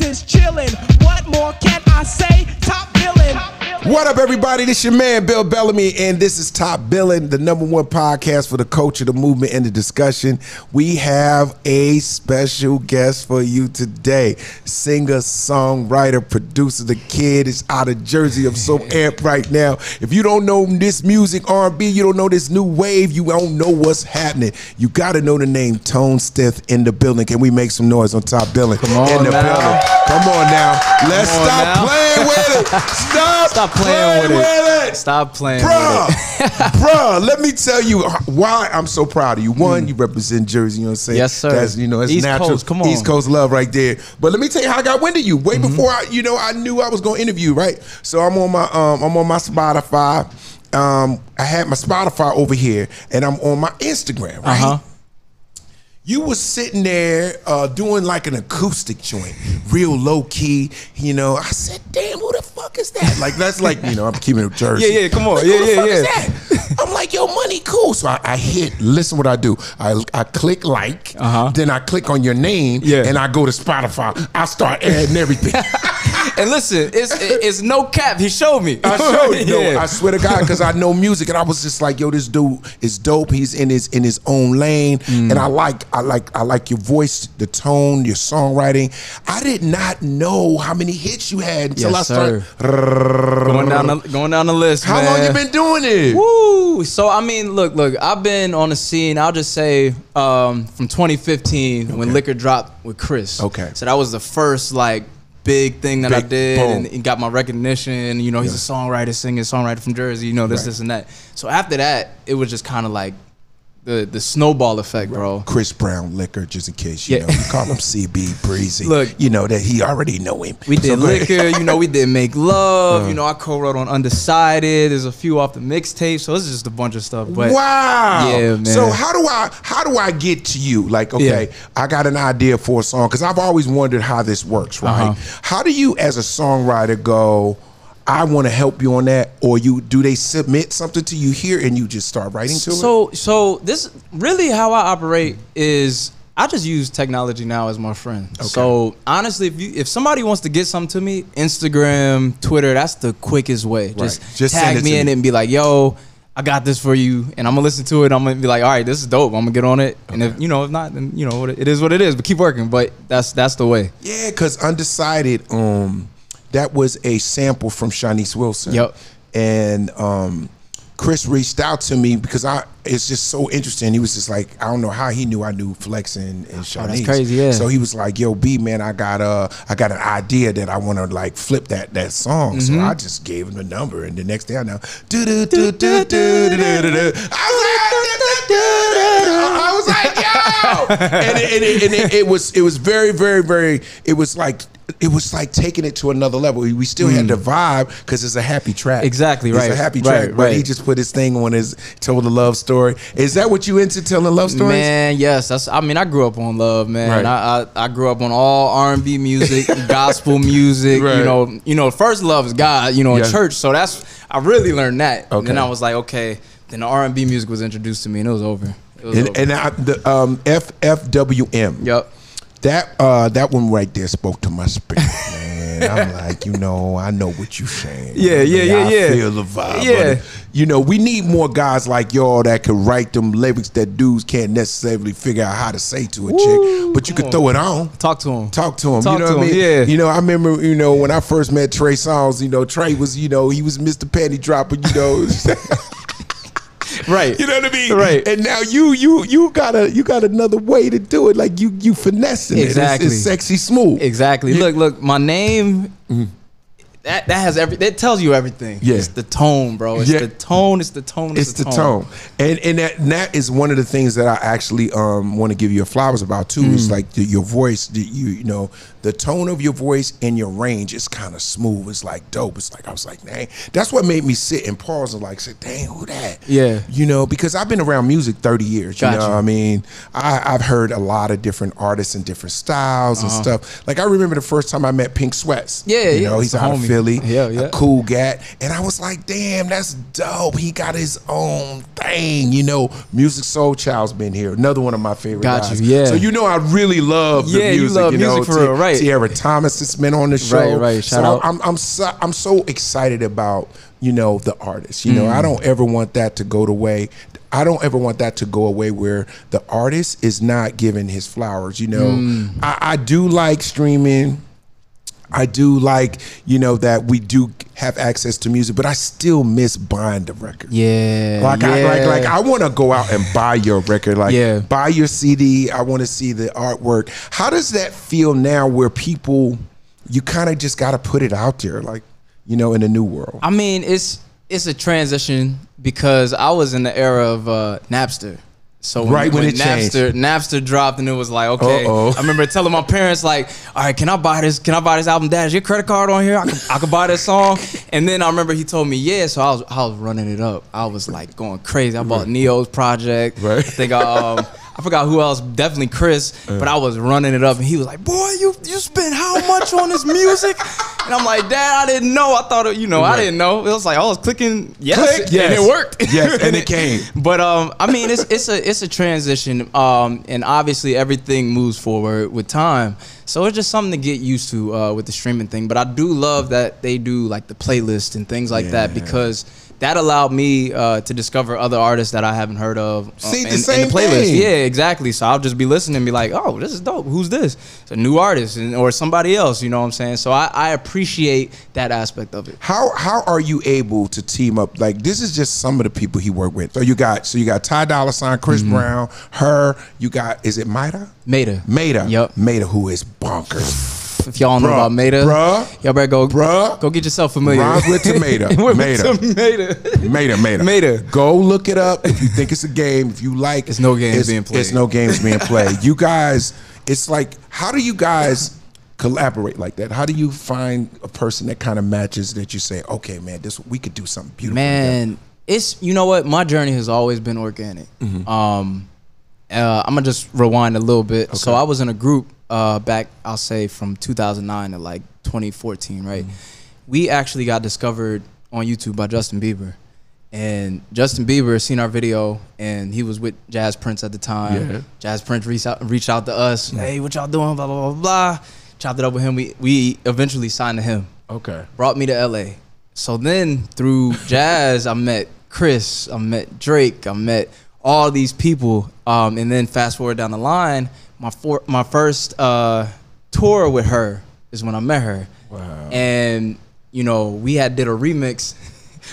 is chillin'. What more can I say? What up, everybody? This your man, Bill Bellamy, and this is Top Billing, the number one podcast for the culture, the movement, and the discussion. We have a special guest for you today. Singer, songwriter, producer. The kid is out of Jersey. I'm so amped right now. If you don't know this music, R&B, you don't know this new wave, you don't know what's happening. You got to know the name Tone Stith in the building. Can we make some noise on Top Billing? Come on in the now. building. Come on now. Let's on stop now. playing with it. Stop, Stop playing with it. with it. Stop playing Bruh, with it. bruh, let me tell you why I'm so proud of you. One, you represent Jersey, you know what I'm saying? Mm. Yes, sir. That's, you know, it's East natural. Coast, come on. East Coast love right there. But let me tell you how I got wind of you. Way Mm-hmm. before I, you know, I knew I was gonna interview, right? So I'm on my um I'm on my Spotify. Um, I had my Spotify over here and I'm on my Instagram, right? Uh huh. You was sitting there uh, doing like an acoustic joint, real low key. You know, I said, "Damn, who the fuck is that?" Like that's like you know, I'm keeping it Jersey. Yeah, yeah, come on. Like, Yeah, yeah, yeah. I'm like, "Yo, money, cool." So I, I hit. Listen, what I do? I I click like, Uh-huh. then I click on your name, Yeah. and I go to Spotify. I start adding everything. And listen, it's it's no cap. He showed me. I showed you. No, Yeah. I swear to God, because I know music, and I was just like, "Yo, this dude is dope. He's in his in his own lane, Mm. and I like I like I like your voice, the tone, your songwriting. I did not know how many hits you had until Yes, I started. going down the going down the list. How man. long you been doing it? Woo! So I mean, look, look. I've been on the scene. I'll just say um, from 2015 when Liquor dropped with Chris. Okay. So that was the first like big thing that I did, boom. and got my recognition. You know, he's a songwriter, singer, songwriter from Jersey. You know, this, Right. this, and that. So after that, it was just kind of like the the snowball effect, bro. Chris Brown liquor, just in case you Yeah. know. You call him CB Breezy. Look. you know that he already know him. We did ahead. liquor, you know. We did make love, Uh. you know. I co-wrote on Undecided. There's a few off the mixtape, so it's just a bunch of stuff. But wow. Yeah, man. So how do I how do I get to you? Like, okay, Yeah. I got an idea for a song because I've always wondered how this works, right? Uh-huh. How do you, as a songwriter, go? I want to help you on that, or you do they submit something to you here and you just start writing to it? So so this really how I operate is I just use technology now as my friend. So honestly, if you if somebody wants to get something to me, Instagram, Twitter, that's the quickest way. Just, Just send tag it me in me. it and be like, yo. I got this for you, and I'm gonna listen to it. I'm gonna be like, all right, this is dope. I'm gonna get on it, and if you know, if not, then you know, it is what it is. But keep working. But that's that's the way. Yeah, because undecided. Um, that was a sample from Shanice Wilson. Yep. And um, Chris reached out to me because I. It's just so interesting. He was just like, I don't know how he knew I knew Flex and, and Shanice. Oh, that's crazy, yeah. So he was like, Yo, B man, I got uh, I got an idea that I want to like flip that that song. Mm-hmm. So I just gave him the number, and the next day I know. Do do do do do do do do. I was like, I was like, yo, and, it, and, it, and it, it was it was very very very. It was like it was like taking it to another level. We still had the vibe because it's a happy track. Mm. Exactly, It's right, a happy right, track, but he just put his thing on his told a love story. Is that what you into telling love stories? Man, yes. That's. I mean, I grew up on love, man. Right. I, I I grew up on all R and B music, gospel music. Right. You know, you know, first love is God. You know, in Yeah. church. So that's I really learned that. And then I was like, okay. Then the R and B music was introduced to me, and it was over. It was over. And, and I, the um, FFWM. yep. That uh, that one right there spoke to my spirit, man. I'm like, you know, I know what you saying. Yeah, yeah, yeah, I yeah. feel the vibe. Yeah. You know, we need more guys like y'all that can write them lyrics that dudes can't necessarily figure out how to say to a Woo, chick, but you can on. throw it on. Talk to him. Talk to him. Talk you know what I mean? yeah. You know, I remember, you know, when I first met Trey Songz, you know, Trey was, you know, he was Mr. Panty Dropper, you know. Right. You know what I mean? Right. And now you you you got a you got another way to do it. Like you you finessing Exactly. it. It's, it's sexy smooth. Exactly. Look, look. My name. That, that has every that tells you everything. Mm-hmm. Yeah. It's the tone, bro. It's Yeah. the tone. It's the tone. It's the tone, and and that, and that is one of the things that I actually um, want to give you flowers about too. Mm. Is like the, your voice, the, you you know, the tone of your voice and your range is kind of smooth. It's like dope. It's like I was like, dang, that's what made me sit and pause and like say, dang, who that? Yeah. you know, because I've been around music thirty years. You Got know, you. I mean, I, I've heard a lot of different artists and different styles and stuff. Like I remember the first time I met Pink Sweats. Uh-huh. Yeah, you yeah, know, he's out of. Philly. Yeah, yeah. cool gat. And I was like, damn, that's dope. He got his own thing. You know, Musiq Soulchild's been here. Another one of my favorite Got guys. you, yeah. So you know I really love the Yeah, you music. love know, music for real, right. Tiara Thomas has been on the show. Right, right. Shout so out. I'm I'm so, I'm so excited about you know the artist. You know, Mm. I don't ever want that to go to way. I don't ever want that to go away where the artist is not giving his flowers. You know, Mm. I, I do like streaming. I do like, you know, that we do have access to music, but I still miss buying the record. Yeah. Like I like like. I want to go out and buy your record. Like Yeah. buy your CD. I want to see the artwork. How does that feel now where people you kind of just got to put it out there like, you know, in the new world. I mean, it's it's a transition because I was in the era of uh, Napster. So when, Right when changed. Napster Napster dropped and it was like okay. Uh-oh. I remember telling my parents like, all right, can I buy this? Can I buy this album? Dad, is your credit card on here? I can, I can buy this song. And then I remember he told me yeah. So I was I was running it up. I was like going crazy. I bought Ne-Yo's project. Right. I think um. I forgot who else, definitely Chris, but I was running it up and he was like, Boy, you you spent how much on this music? And I'm like, Dad, I didn't know. I thought, it, you know, I didn't know. It was like, I was clicking yes, Click, and it worked. Yes, and it came. But um, I mean, it's it's a it's a transition. Um, and obviously everything moves forward with time. So it's just something to get used to uh, with the streaming thing. But I do love that they do like the playlist and things like that Yeah. because that allowed me uh, to discover other artists that I haven't heard of. uh, See, the in, in same playlist. thing. Yeah, exactly. So I'll just be listening and be like, oh, this is dope. Who's this? It's a new artist and, or somebody else. You know what I'm saying? So I, I appreciate that aspect of it. How how are you able to team up? Like this is just some of the people he worked with. So you got so you got Ty Dolla Sign, Chris Mm-hmm. Brown, her. You got is it Maida? Maida. Maida. Yep. Maida, who is bonkers. If y'all know Bruh, about Maida, bruh, y'all better go, bruh. go get yourself familiar. Rhymes with tomato. Maida. tomato. Maida, Maida. Maida. Go look it up if you think it's a game. If you like, It's no games it's- being played. It's no games being played. You guys, it's like, how do you guys collaborate like that? How do you find a person that kind of matches that you say, okay, man, this we could do something beautiful. Man, it's you know what? My journey has always been organic. Mm-hmm. Um, uh, I'm gonna just rewind a little bit. So I was in a group uh, back, I'll say from 2009 to like 2014, right? Mm-hmm. We actually got discovered on YouTube by Justin Bieber. And Justin Bieber seen our video, and he was with Jazz Prince at the time. Yeah. Jazz Prince reached out, reached out to us. Hey, what y'all doing? Blah blah blah blah. Chopped it up with him. We we eventually signed to him Okay. brought me to LA. So then through jazz, I met Chris, I met Drake, I met all these people. Um, and then fast forward down the line, my for, my first uh, tour with her is when I met her. Wow. And you know, we had did a remix.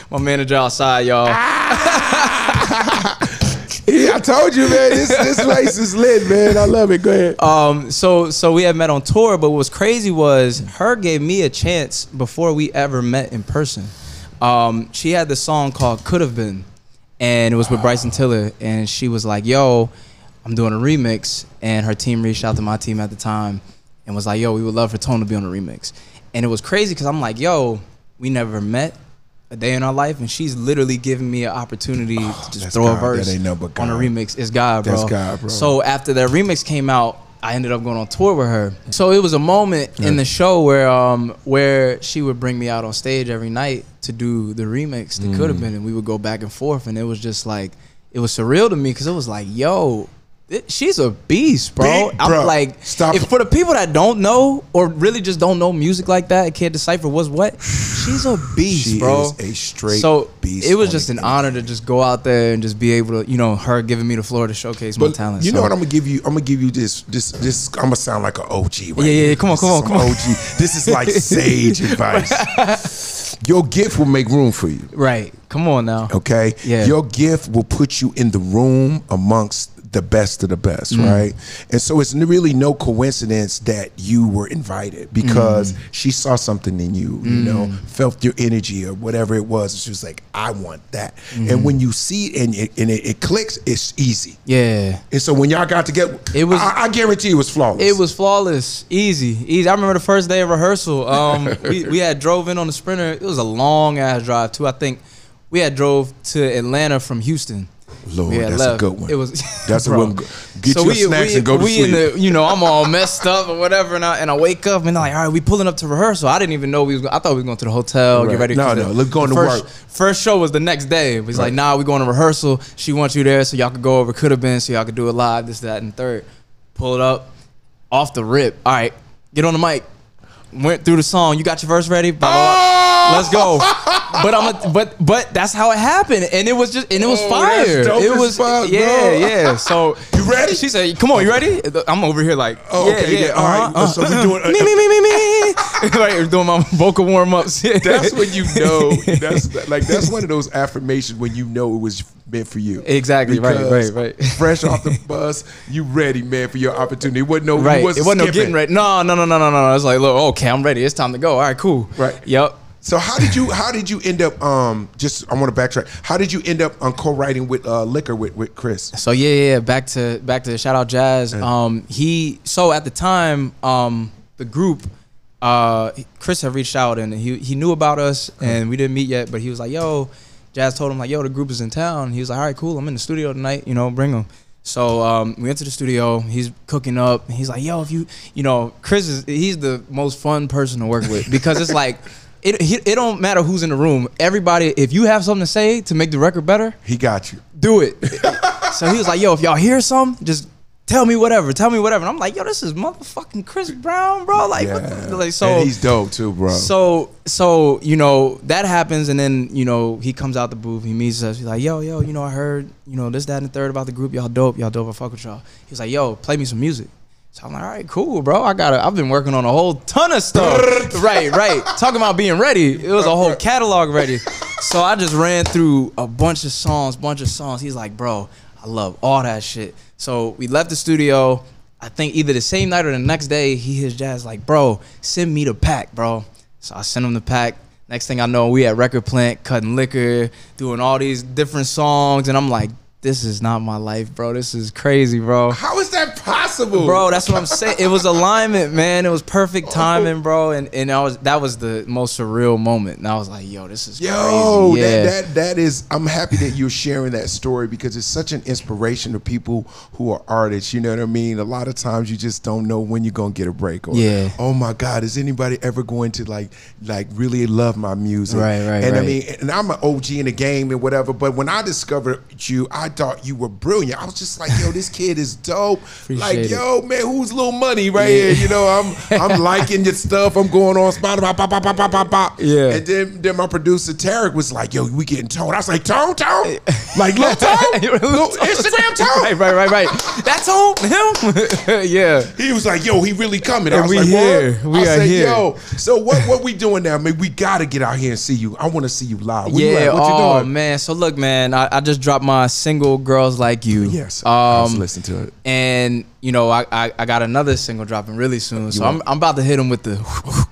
my manager outside, y'all. Yeah, I told you, man. This this place is lit, man. I love it. Go ahead. Um, so so we had met on tour, but what was crazy was H.E.R. gave me a chance before we ever met in person. Um, she had this song called "Could Have Been," and it was with Bryson Tiller, and she was like, "Yo, I'm doing a remix," and her team reached out to my team at the time and was like, "Yo, we would love for Tone to be on the remix," and it was crazy because I'm like, "Yo, we never met." A day in our life, and she's literally giving me an opportunity to just throw a God. That verse ain't nothing but on a remix. It's God, bro. That's God, bro. So after that remix came out, I ended up going on tour with her. So it was a moment in the show where um where she would bring me out on stage every night to do the remix. That Mm. could have been, and we would go back and forth, and it was just like it was surreal to me because it was like, yo. It- She's a beast, bro. Big, I'm like, Stop. If for the people that don't know or really just don't know music like that, and can't decipher what's what. She's a beast, She bro. is a straight so beast It was just an honor to just go out there and just be able to, you know, her giving me the floor to showcase my But talent. you So- know what I'm gonna give you? I'm gonna give you this. This. This. I'm gonna sound like an OG. Right Yeah, yeah, yeah. Come on, This come on, come on. OG. This is like sage advice. Your gift will make room for you. Right. Come on now. Okay. Yeah. Your gift will put you in the room amongst the best of the best, Mm. right? And so it's really no coincidence that you were invited because Mm. she saw something in you, you know, felt your energy or whatever it was. And she was like, I want that. Mm-hmm. And when you see it and it, and it, it clicks, it's easy. Yeah. And so when y'all got together, It was- I, I guarantee it was flawless. It was flawless, easy, easy. I remember the first day of rehearsal. Um, we, we had drove in on the Sprinter. It was a long ass drive too. I think we had drove to Atlanta from Houston. Lord, we that's a good one. It was That's a one. Get your snacks we, and go to sleep. In the, you know, I'm all messed up or whatever, and I and I wake up and I'm like, all right, we pulling up to rehearsal. I didn't even know we was. I thought we was going to the hotel, Right. get ready. No, no, the- let's go to first, work. First show was the next day. It was Right. like, nah, we going to rehearsal. She wants you there so y'all could go over. Could have been so y'all could do it live. This, that, and third. Pull it up off the rip. All right, get on the mic. Went through the song. You got your verse ready? Blah, blah, blah. Let's go. But I'm a, but but that's how it happened, and it was just and it was Oh, fire. it was fuck, yeah bro. yeah. So You ready? She said, "Come on, you ready?" I'm over here like, Oh, yeah, okay, yeah, yeah, all right. uh-huh, So we doing- me me me me me. like doing my vocal warm ups. That's when you know. That's like that's one of those affirmations when you know it was meant for you. Exactly, right, Because right, right. Fresh off the bus, you ready, man, for your opportunity. It wasn't no, Right. You It wasn't no getting ready. No, no, no, no, no, no. It's like, look, okay, I'm ready. It's time to go. All right, cool. Right. Yep. So how did you how did you end up um just I want to backtrack. How did you end up on co-writing with uh Liquor with, with Chris? So yeah, yeah, yeah, back to back to shout out Jazz. Um, he so at the time, um, the group, uh, Chris had reached out and he he knew about us and we didn't meet yet, but he was like, "Yo," Jazz told him like, "Yo, the group is in town." He was like, "All right, cool. I'm in the studio tonight. You know, bring them." So um, we went to the studio. He's cooking up. And he's like, "Yo, if you, you know, Chris is he's the most fun person to work with because it's like." It, he, it don't matter who's in the room. Everybody, if you have something to say to make the record better, He got you. do it. so he was like, yo, if y'all hear something, just tell me whatever. Tell me whatever. And I'm like, yo, this is motherfucking Chris Brown, bro. Like, what the, like so and he's dope too, bro. so so you know that happens and then you know he comes out the booth he meets us he's like yo yo you know i heard you know this that and the third about the group y'all dope y'all dope i fuck with y'all. He's like yo play me some music. So i'm like all right cool bro. I got i've been working on a whole ton of stuff. Right right. Talking about being ready. It was a whole catalog ready. So i just ran through a bunch of songs bunch of songs. He's like bro i love all that shit so we left the studio I think either the same night or the next day, he hits Jazz like, bro, send me the pack, bro. So I sent him the pack. Next thing I know, we at Record Plant cutting liquor, doing all these different songs, and I'm like, this is not my life, bro. This is crazy, bro. how is that possible? Bro, that's what I'm saying. It was alignment, man. It was perfect timing, bro. And and I was that was the most surreal moment. And I was like, yo, this is Yo, crazy. Yeah. that, that that is. I'm happy that you're sharing that story because it's such an inspiration to people who are artists. You know what I mean? A lot of times you just don't know when you're gonna get a break. Or, Yeah. Oh my God, is anybody ever going to like like really love my music? Right, right, And I mean, and I'm an OG in the game and whatever. But when I discovered you, I thought you were brilliant. I was just like, yo, this kid is dope. like, it. yo, man, who's little money right here? You know, I'm I'm liking your stuff. I'm going on Spotify, pop, pop, pop, pop, pop, pop. Yeah. And then, then my producer Tarek was like, "Yo, we getting Tone." I was like, "Tone, Tone, like Lil Tone, Lil Instagram Tone." right, right, right, right. That's on him. yeah. He was like, "Yo, he really coming." I And was we like, here. "What?" We I are said, here. "Yo, so what? What we doing now? Man, we gotta get out here and see you. I want to see you live. Where you yeah. at? What you oh doing?" man. So look, man. I, I just dropped my single "Girls Like You." Yes, I was Um, listening to it. and you know, I, I I got another single dropping really soon. So I'm I'm about to hit him with the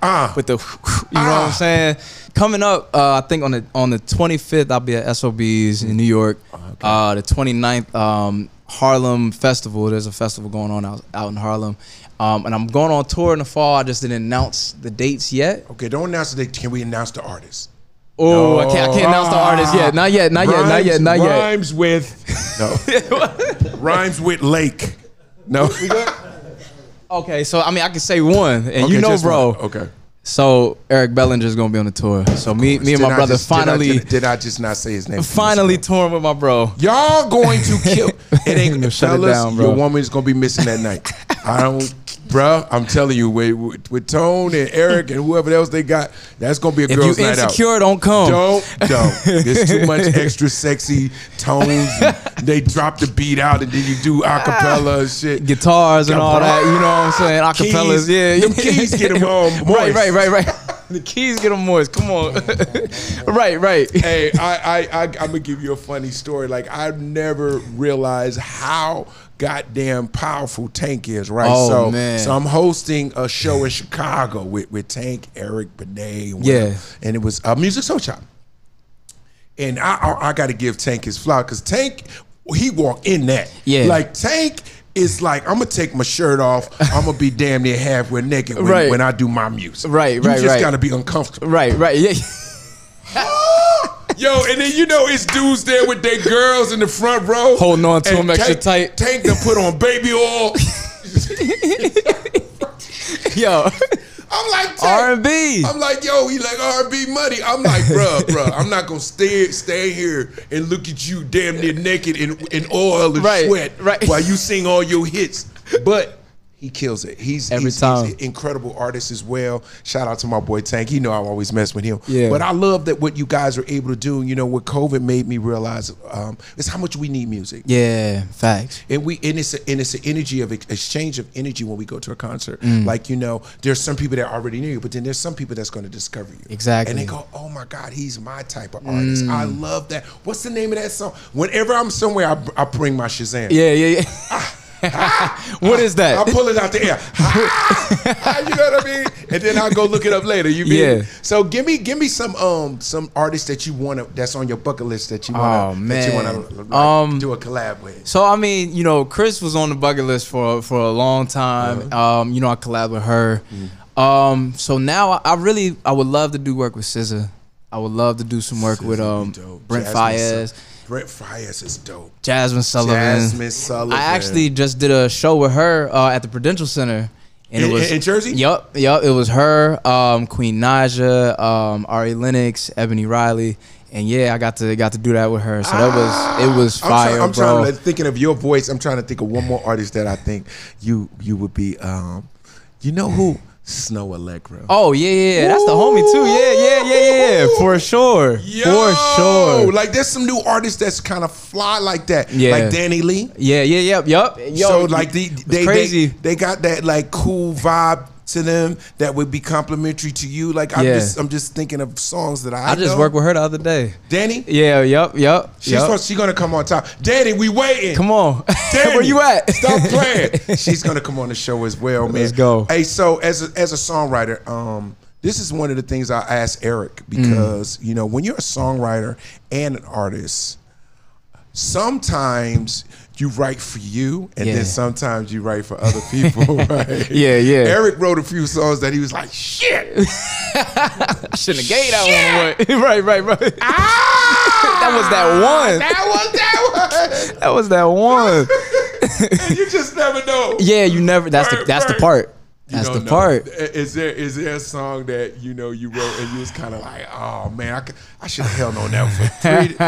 Ah. with the you know what Ah. I'm saying. Coming up, uh, I think on the on the 25th, I'll be at SOBs in New York. Uh, the 29th, um, Harlem Festival. There's a festival going on out, out in Harlem. Um, and I'm going on tour in the fall. I just didn't announce the dates yet. Okay, don't announce the date. Can we announce the artist? Oh, I can't, I can't announce the artist yet. Not yet. Not yet. Not yet. Not yet. Rhymes with no. rhymes with lake. No. Okay, so I mean, I can say one, and Okay, you know, bro. one. Okay. So Eric Bellinger's gonna be on the tour. So me, me and Did my I brother just- did I- finally, did, did I just not say his name? finally touring with my bro. Y'all going to kill. It ain't No, shut it down, bro. Your woman is gonna be missing that night. I don't, bruh. I'm telling you, with, with, with Tone and Eric and whoever else they got, that's gonna be a If girls' night out. If you insecure, don't come. Don't, don't. There's too much extra sexy tones. they drop the beat out and then you do acapella and shit. Guitars and all that. You know what I'm saying? Acapellas, Keys. yeah. Them keys get 'em all Right, moist. right, right, right. Right. The keys get them moist. Come on. right, right. hey, I, I, I, I'm gonna give you a funny story. Like I've never realized how goddamn powerful Tank is, right? Oh, so, man. so I'm hosting a show in Chicago with, with Tank, Eric, Benet, and Yeah. and it was a music soul shop. And I, I, I got to give Tank his flower because Tank, he walked in that. Yeah. Like Tank is like, I'm gonna take my shirt off. I'm gonna be damn near halfway naked when, Right. when I do my music. Right, you right, just right. gotta be uncomfortable. Right, right. Yeah. Yo, and then you know it's dudes there with their girls in the front row. Holding on to them extra Tank- tight. Tank to put on baby oil. Yo. I'm like R&B. I'm like, yo, he like R&B money. I'm like, bruh, bruh, I'm not gonna stay stay here and look at you damn near naked in, in oil and Right, sweat right. while you sing all your hits. But he kills it. He's Every he's, time. he's an incredible artist as well. Shout out to my boy Tank. You know I always mess with him. Yeah. But I love that what you guys are able to do. You know what COVID made me realize um, is how much we need music. Yeah, facts. And we and it's a, and it's an energy of exchange of energy when we go to a concert. Mm. Like you know, there's some people that already knew you, but then there's some people that's going to discover you. Exactly. And they go, "Oh my God, he's my type of artist. I Mm. love that." What's the name of that song? Whenever I'm somewhere, I, I bring my Shazam. Yeah, yeah, yeah. what is that? I pull it out the air. you know what I mean? And then I'll go look it up later. You mean? Yeah. So give me give me some um some artists that you want to that's on your bucket list that you want Oh, to that you want to like, Um, do a collab with. So I mean, you know, Chris was on the bucket list for for a long time. Um, you know, I collab with her. Um, so now I, I really I would love to do work with SZA. I would love to do some work with um. Brent Jazmine Sul- Brent Faiyaz is dope. Jazmine Sullivan. Jazmine Sullivan. I actually just did a show with her uh, at the Prudential Center. And In- it was in Jersey? Yup, yup. It was her, um, Queen Naija, um, Ari Lennox, Ebony Riley, and yeah, I got to got to do that with her. So that was it was I'm fire, trying, I'm bro. trying to thinking of your voice. I'm trying to think of one more artist that I think you you would be. Um, you know who? Snoh Aalegra. Oh yeah, yeah, yeah. That's the homie too. Yeah, yeah, yeah, yeah. For sure. Yo, For sure. Like there's some new artists that's kind of fly like that. Yeah. Like DaniLeigh. Yeah, yeah, yep, yup. Yo, so like the, it's they, they crazy. they got that like cool vibe to them that would be complimentary to you. Like I'm Yeah. just I'm just thinking of songs that I I just know. worked with her the other day. Danny. Yeah, yep, yep. She's supposed, she gonna come on top. Danny, we waiting. Come on. Danny, Where you at? Stop playing. She's gonna come on the show as well, man. Let's go. Hey, so as a, as a songwriter, um, this is one of the things I asked Eric because Mm. you know when you're a songwriter and an artist, sometimes you write for you, and Yeah. then sometimes you write for other people. right? Yeah, yeah. Eric wrote a few songs that he was like, "Shit, I shouldn't have gave that one away. right, right, right. ah, That was that one. That was that one. That was that one. and you just never know. Yeah, you never. That's the Right, that's the part. You That's the know. part. Is there is there a song that you know you wrote and you was kind of like, oh man, I, could- I should have held on that for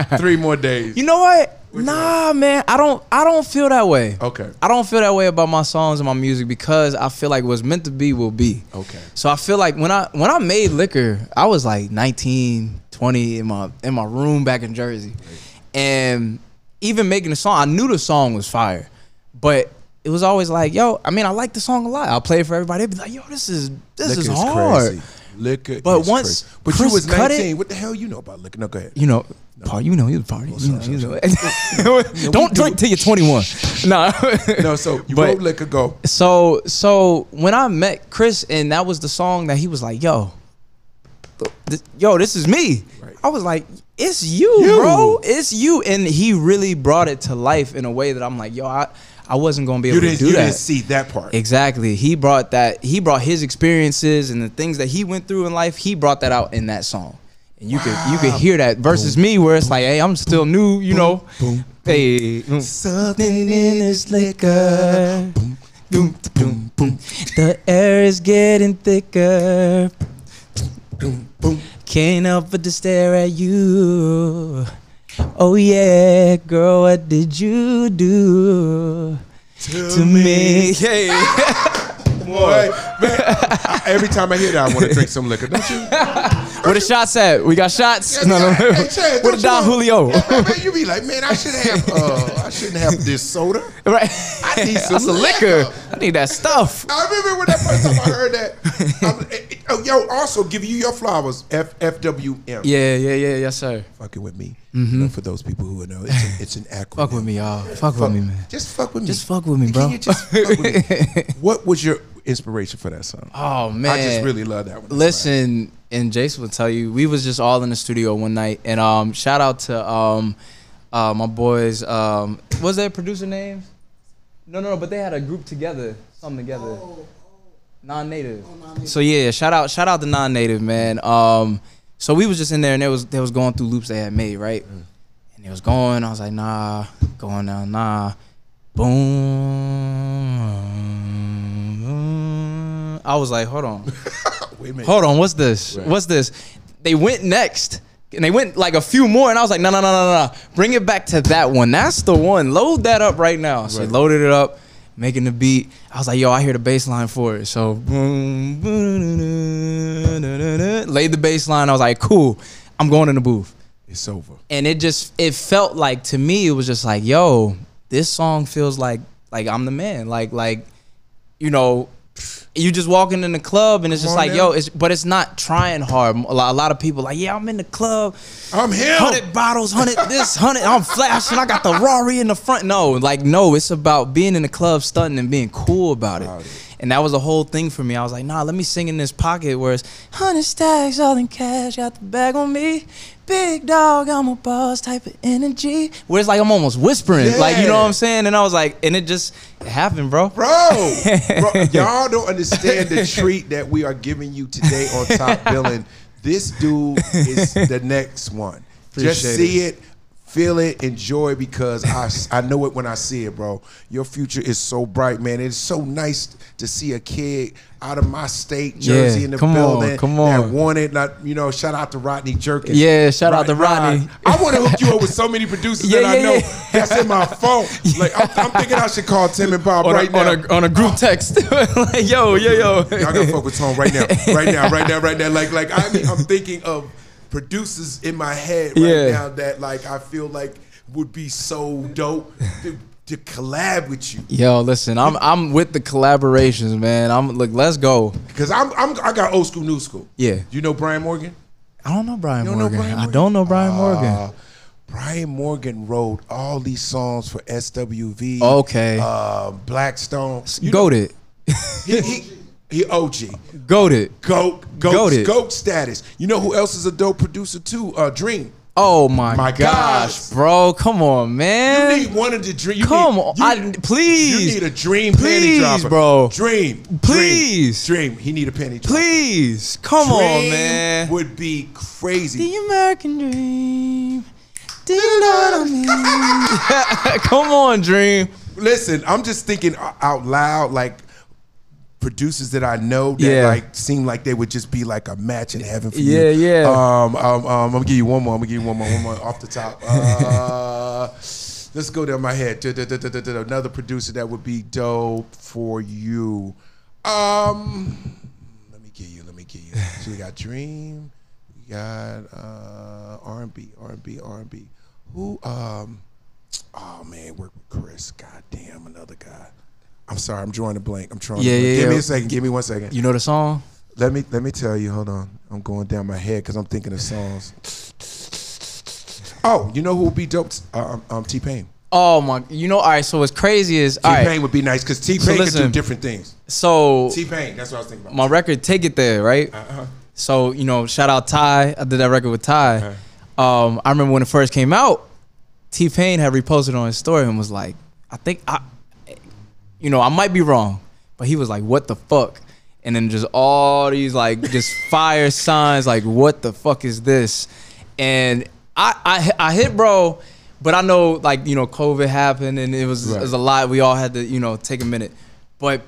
three three more days. You know what? Nah, man. I don't. I don't feel that way. Okay. I don't feel that way about my songs and my music because I feel like what's meant to be will be. Okay. So I feel like when I when I made liquor, I was like 19, 20 in my in my room back in Jersey. And even making the song, I knew the song was fire. But it was always like, yo, I mean, I like the song a lot. I'll play it for everybody. They'd be like, yo, this is this is hard. crazy. Liquor, But once crazy. but Chris you was cut it- nineteen. What the hell you know about liquor? No, go ahead. You know, Paul, you know he was party. You know, sorry, you know. Don't drink till you're 21. No. No, so you But- wrote liquor. Go. So so when I met Chris and that was the song that he was like, yo, th- yo, this is me. Right. I was like, it's you, You. bro. It's you. And he really brought it to life in a way that I'm like, yo, I, I wasn't gonna be able to do you that. didn't see that part. Exactly. He brought that. He brought his experiences and the things that he went through in life. He brought that out in that song, and you could you could hear that versus me, where it's like, hey, I'm still new, you know. boom, hey, mm. Something in this liquor. Boom, boom, boom. The air is getting thicker. Boom, Boom, boom. Can't help but to stare at you. Oh yeah, girl, what did you do to me? Hey. Boy, man, every time I hear that, I want to drink some liquor. Don't you? Where the shots at? We got shots. No, no. Hey, Chad, Where the Don know- Julio? Yeah, man, man, you be like, man, I should have. Uh, I shouldn't have this soda. Right. I need some That's a liquor. liquor. I need that stuff. I remember when that first time I heard that. Eh, eh, oh, yo, also give you your flowers. F FWM. Yeah, yeah, yeah, yes, sir. Fucking with me. You know, for those people who know, it's, a, it's an acronym. Mm-hmm. Fuck with me, y'all. Fuck with me, man. Just fuck with me. Just fuck with me, bro. fuck with me? What was your inspiration for that song? Oh man. I just really love that one. Listen, and Jason will tell you, we was just all in the studio one night, and um, shout out to um, uh, my boys. Um, was their producer name? No, no, no, but they had a group together, something together. Non-native. So yeah, shout out, shout out to non-native man. Um, so we was just in there, and they was they was going through loops they had made, right? And it was going. I was like, nah, going down, nah, boom. I was like, hold on. Hold on, what's this? Right. What's this? They went next. And they went like a few more, and I was like, no, no, no, no, no. Bring it back to that one. That's the one. Load that up right now. So Right. loaded it up, making the beat. I was like, yo, I hear the bass line for it. So boom, boom, laid the bass line. I was like, cool. I'm going in the booth. It's over. And it just it felt like to me, it was just like, yo, this song feels like like I'm the man. Like like, you know, you just walking in the club and it's Come just like, now. yo, it's but it's not trying hard. A lot, a lot of people like, yeah, I'm in the club, I'm him. hundred bottles, hundred this, hundred. I'm flashing. I got the Rari in the front. No, like no, it's about being in the club, stunting and being cool about it. About it. And that was the whole thing for me. I was like, nah, let me sing in this pocket where it's hundred stacks, all in cash, got the bag on me. Big dog, I'm a boss type of energy. Where it's like I'm almost whispering, like you know what I'm saying. And I was like, and it just it happened, bro. Bro, bro, y'all don't understand the treat that we are giving you today on Top Billing. This dude is the next one. Just Appreciate see it. Feel it, enjoy because I, I know it when I see it, bro. Your future is so bright, man. It's so nice to see a kid out of my state, Jersey, Yeah, in the come on, building come that on. wanted. Not, you know, shout out to Rodney Jerkins. Yeah, shout out to Rodney. I want to hook you up with so many producers Yeah, that I know yeah. that's in my phone. Like I'm, I'm thinking I should call Tim and Bob on, right a, now. on, a, on a group text. like, yo, yo, yo. Y'all gotta fuck with Tone right now, right now, right now, right now. Like, like I mean, I'm thinking of producers in my head right Yeah. now that like I feel like would be so dope to, to collab with you. Yo, listen, I'm I'm with the collaborations, man. I'm look, let's go. Because I'm, I'm I got old school, new school. Yeah. You know Brian Morgan? I don't know Brian don't know Brian Morgan. I Morgan? don't know Brian Morgan. Uh, Brian Morgan wrote all these songs for SWV. Okay. Uh, Blackstone. You know, Goated. he, he, he OG. Goated. Goat, goat, Goated. goat status. You know who else is a dope producer too? Uh, Dream. Oh my, My gosh, gosh. bro. Come on, man. You need one of the dream. You Come need, on. you- I, please. You need a dream Please, panty dropper, bro. Dream, dream, Please. dream. He need a panty dropper. please. Come Dream on, man. Would be crazy. The American dream. Do you know what I mean? Come on, dream. Listen, I'm just thinking out loud, like producers that I know that Yeah. like seem like they would just be like a match in heaven for Yeah, you. yeah. Um, um, um, I'm gonna give you one more. I'm gonna give you one more. One more off the top. Uh, let's go down my head. Da- da- da- Another producer that would be dope for you. Um, let me get you. Let me get you. So we got Dream. We got uh, R&B, R&B, R&B. Who? Um, oh man, work with Chris. God damn, another guy. I'm sorry, I'm drawing a blank. I'm trying. Yeah, to yeah, Give me a second. Give me one second. You know the song? Let me let me tell you. Hold on. I'm going down my head because I'm thinking of songs. Oh, you know who would be dope? Um, um, T Pain. Oh my! You know, all right. So what's crazy is T Pain right. would be nice because T So Pain could do different things. So T Pain. That's what I was thinking about. my record, take it there, right? Uh-huh. So you know, shout out Ty. I did that record with Ty. Um, I remember when it first came out, T Pain had reposted on his story and was like, I think I, you know, I might be wrong, but he was like, what the fuck? And then just all these like just fire signs, like what the fuck is this? And I I, I hit bro, but I know like you know COVID happened and it was, it was a lot. We all had to you know take a minute, but.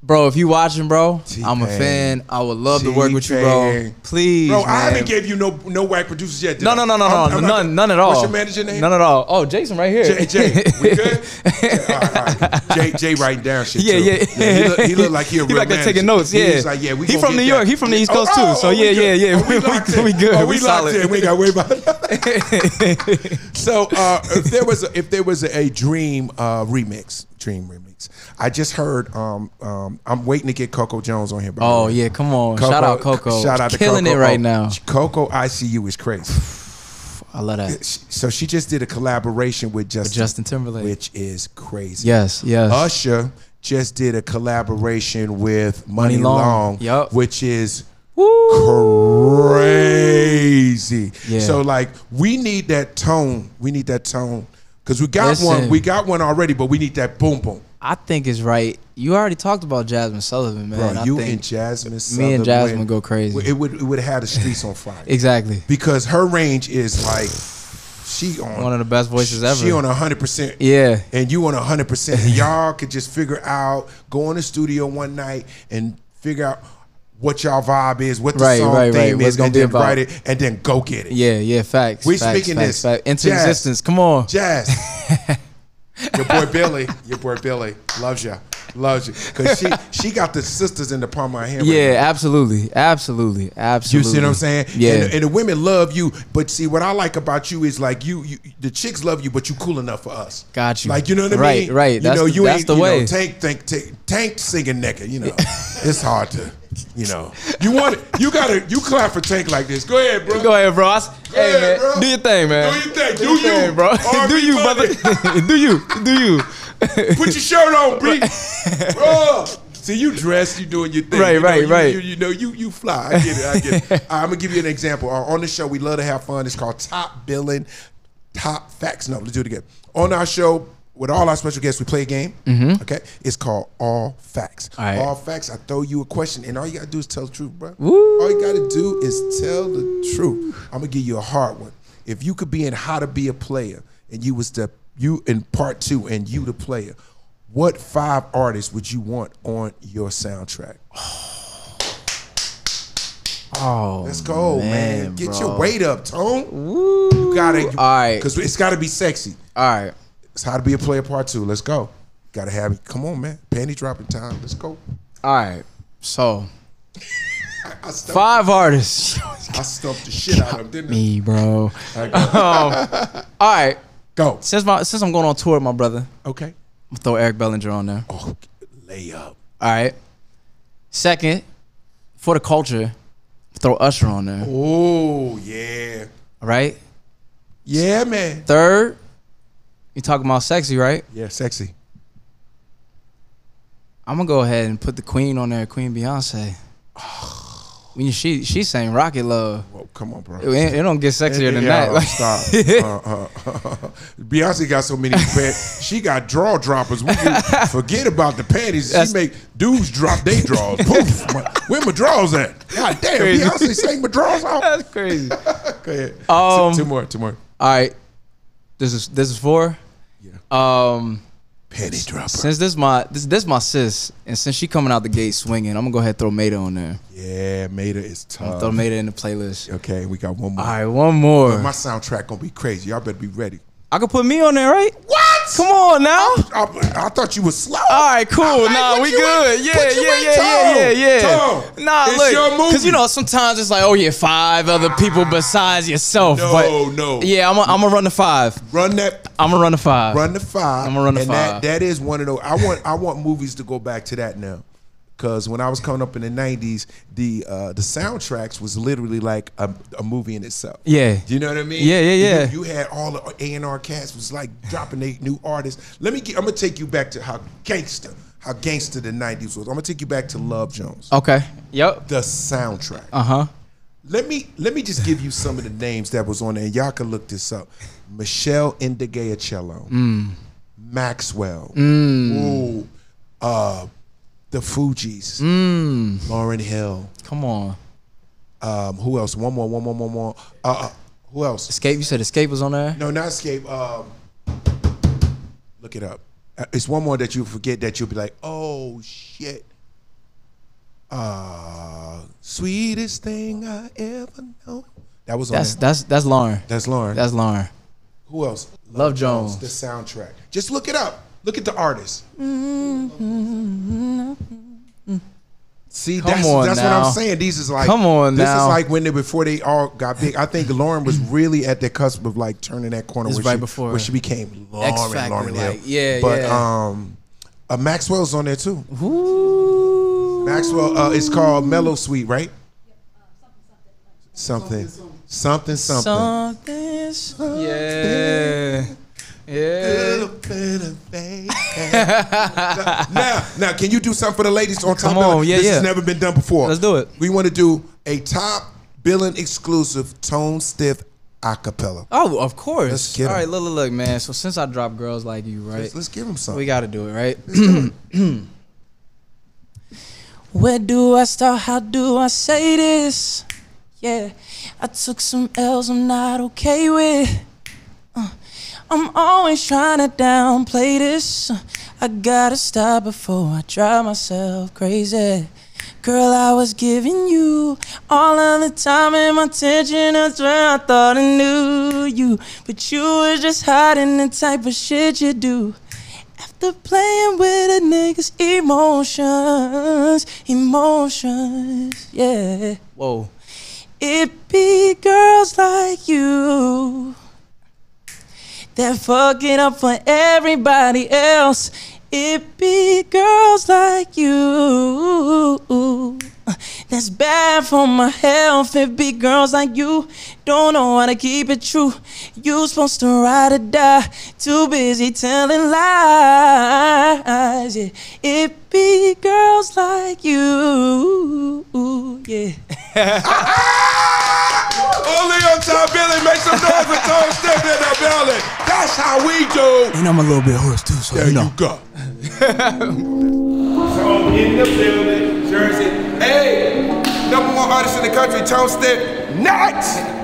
Bro, if you watching, bro, I'm a T-Pain. fan. I would love to work with you, T-Pain. bro. Please, Bro, I man. haven't gave you no no whack producers yet. did No, I? no, no, no, I'm- no, I'm not none, none at all. What's your manager name? None at all. Oh, Jason, right here. Jay, Jay, we good? Jay, all right, all right. Jay, Jay writing down shit Yeah, too. yeah. he, look, he look like he a He real like that manager. taking notes, yeah. He's like, yeah, we He gonna from get New York. that. He from the East Oh, Coast, too. So oh, yeah, we good. yeah, yeah. Oh, we, We- we- in. we good. Oh, We we solid. locked in. We ain't got to worry about it. so uh, if there was a, if there was a, a dream uh, remix, dream remix, I just heard. Um, um, I'm waiting to get Coco Jones on here. By Oh yeah, come on. Shout out Coco. Shout out to Killing Coco. it right Oh, now. Coco ICU is crazy. I love that. So she just did a collaboration with Justin, Justin Timberlake. which is crazy. Yes, yes. Usher just did a collaboration with Muni, Muni Long, Long. Yup. which is Woo. crazy. Yeah. So like we need that tone. We need that tone because we got Listen. one. We got one already, but we need that boom boom. I think it's right. You already talked about Jazmine Sullivan, man. Bro, you think and Jazmine. me and Jazmine went- go crazy. It would it would have had the streets on fire exactly. because her range is like she on One of the best voices ever. She on hundred percent. Yeah. and you on hundred percent. Y'all could just figure out, go in the studio one night and figure out what y'all vibe is, what the Right, song right, right. theme What's is, and be then about. write it, and then go get it. Yeah, yeah. Facts. We facts, speaking facts, this. facts. Into Jazz. existence. Come on. Jazz. Your boy Billy, your boy Billy loves you, loves you, cause she she got the sisters in the palm of her hand. Yeah, now. absolutely, absolutely, You absolutely. see what I'm saying? Yeah. And, and the women love you, but see what I like about you is like you, you the chicks love you, but you cool enough for us. Got you. Like you know what I Right, mean? right. You That's know the- you that's ain't the you way. know tank tank tank, tank singing naked. You know, it's hard to. You know, you want it. You gotta. You clap for tank like this. Go ahead, bro. Go ahead, bro. I s- hey, ahead, man, bro. do your thing, man. Do your thing. Do your you. thing, bro. Do you, brother? do you? Do you? Put your shirt on, B. Bro. See, you dressed, you doing your thing. Right, You know, right, you- right. You, you know, you you fly. I get it. I get it. I'm gonna give you an example. Uh, on the show, we love to have fun. It's called Top Billing, Top Facts. No, let's do it again. On our show, with all our special guests, we play a game. Okay, it's called All Facts. Mm-hmm. All right. All Facts. I throw you a question, and all you gotta do is tell the truth, bro. Woo. All you gotta do is tell the truth. I'm gonna give you a hard one. If you could be in How to Be a Player, and you was the you in part two, and you the player, what five artists would you want on your soundtrack? Oh, Let's go, man. man, Get bro. your weight up, Tone. You gotta, All right. because it's gotta be sexy. All right. It's how to be a player part two. Let's go. Gotta have it. Come on, man. Panty dropping time. Let's go. All right. So five artists. I stumped the shit out of him, didn't I? Me, bro. Um, all right. Go. Since my since I'm going on tour with my brother, I'm Okay. gonna throw Eric Bellinger on there. Oh, lay up. All right. Second, for the culture, throw Usher on there. Oh, yeah. All right. Yeah, man. Third, you talking about sexy, right? Yeah, sexy. I'm gonna go ahead and put the Queen on there, Queen Beyonce. Ah. When she she sang Rocket Love, Well, come on, bro. it, it don't get sexier than Yeah, that. Like, Stop. Uh, uh, Beyonce got so many pants. She got draw droppers. We can forget about the panties. That's- she make dudes drop their drawers. Poof. My- Where my drawers at? God damn, Crazy. Beyonce sang my drawers off. That's crazy. Go ahead. Um, two, two more. Two more. All right, this is this is four. Yeah. Um, Panty dropper. since this my this this my sis, and since she coming out the gate swinging, I'm gonna go ahead and throw Maida on there. Yeah, Maida is tough. Throw Maida in the playlist. Okay, we got one more. All right, one more. My soundtrack gonna be crazy. Y'all better be ready. I could put me on there, right? What? Come on now. I, I thought you was slow. All right, cool. I'm nah, we good. Yeah, what yeah, yeah, yeah, yeah, yeah. Nah, It's look, because you know sometimes it's like, oh yeah, five other people besides yourself. No, but no. Yeah, I'm gonna run the five. Run that I'm gonna run the five. Run the five. I'ma run the and That, five. that is one of those. I want I want movies to go back to that now. Cause when I was coming up in the '90s, the uh, the soundtracks was literally like a, a movie in itself. Yeah. Do you know what I mean? Yeah, yeah, yeah. You, you had all the A and R cats was like dropping their new artists. Let me. Get, I'm gonna take you back to how gangster, how gangster the '90s was. I'm gonna take you back to Love Jones, Okay. Yep. the soundtrack. Uh huh. Let me let me just give you some of the names that was on there. Y'all can look this up. Meshell Ndegeocello, Mm. Maxwell, ooh, uh, the Fugees, Mm. Lauryn Hill. Come on. Um, who else? One more, one more, one more. Uh, uh, who else? Xscape. You said Xscape was on there. No, not Xscape. Um, look it up. Uh, It's one more that you forget that you'll be like, oh shit. Uh, sweetest thing I ever know. That was on That's there. that's that's Lauryn. That's Lauryn. That's Lauryn. Who else? Love Jones. The soundtrack. Just look it up. Look at the artist. See, Come that's, on that's what now. I'm saying. These is like Come on This now. is like when they before they all got big. I think Lauryn was really at the cusp of like turning that corner. It's where right she, before. where she became Lauryn. X Factor, Lauryn Hill. like, yeah, but yeah. um, uh, Maxwell's on there too. Ooh. Maxwell, uh, it's called Mellow Sweet, right? Something, something, something. Something. Yeah. Yeah. Baby. now, now, can you do something for the ladies on top Come on, yeah, This has yeah. never been done before. Let's do it. We want to do a top billing exclusive Tone Stith acapella. Oh, of course. Let's get All right, look, look, look, man. So since I drop girls like you, right? Let's, let's give them something. We got to do it, right? Where do I start? How do I say this? Yeah, I took some L's I'm not okay with. I'm always trying to downplay this. I gotta stop before I drive myself crazy. Girl, I was giving you all of the time and my attention. That's where I thought I knew you. But you was just hiding the type of shit you do. After playing with a nigga's emotions, emotions, yeah. Whoa. It be girls like you that fuck it up for everybody else. It be girls like you that's bad for my health. It be girls like you don't know how to keep it true. You supposed to ride or die, too busy telling lies. Yeah, it be girls like you. Yeah. Only on Top Billin', make some noise for Tone Stith in the building. That's how we do. And I'm a little bit hoarse too, so There you know. you go. so in the building, Jersey. Hey, number one artist in the country, Tone Stith. Next.